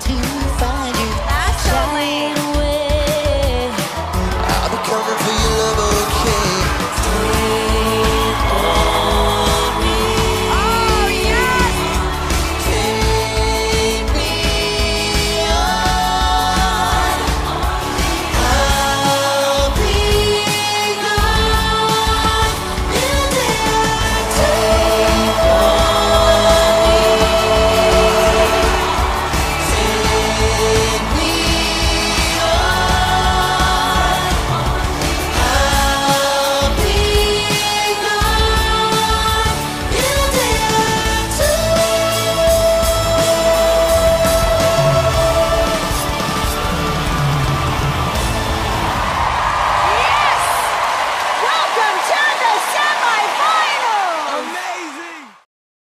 to find you. Actually.